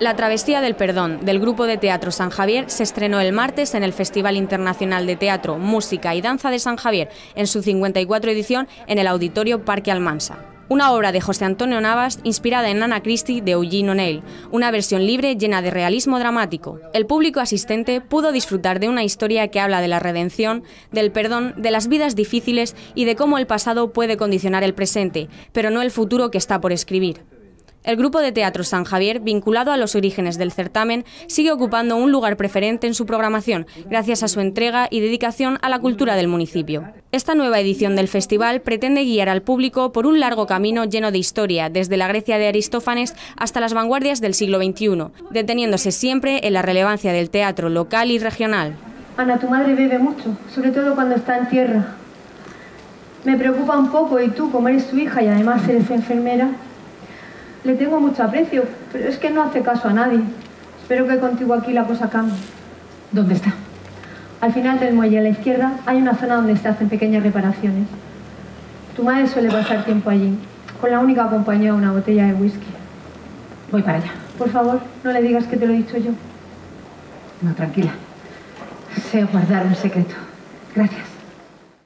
La Travesía del Perdón del grupo de teatro San Javier se estrenó el martes en el Festival Internacional de Teatro, Música y Danza de San Javier en su 54 edición en el Auditorio Parque Almansa. Una obra de José Antonio Navas inspirada en Anna Christie de Eugene O'Neill, una versión libre llena de realismo dramático. El público asistente pudo disfrutar de una historia que habla de la redención, del perdón, de las vidas difíciles y de cómo el pasado puede condicionar el presente, pero no el futuro que está por escribir. El grupo de teatro San Javier, vinculado a los orígenes del certamen, sigue ocupando un lugar preferente en su programación, gracias a su entrega y dedicación a la cultura del municipio. Esta nueva edición del festival pretende guiar al público por un largo camino lleno de historia, desde la Grecia de Aristófanes hasta las vanguardias del siglo XXI, deteniéndose siempre en la relevancia del teatro local y regional. Ana, tu madre bebe mucho, sobre todo cuando está en tierra. Me preocupa un poco y tú, como eres su hija y además eres enfermera, le tengo mucho aprecio, pero es que no hace caso a nadie. Espero que contigo aquí la cosa cambie. ¿Dónde está? Al final del muelle a la izquierda hay una zona donde se hacen pequeñas reparaciones. Tu madre suele pasar tiempo allí, con la única compañía una botella de whisky. Voy para allá. Por favor, no le digas que te lo he dicho yo. No, tranquila. Sé guardar un secreto. Gracias.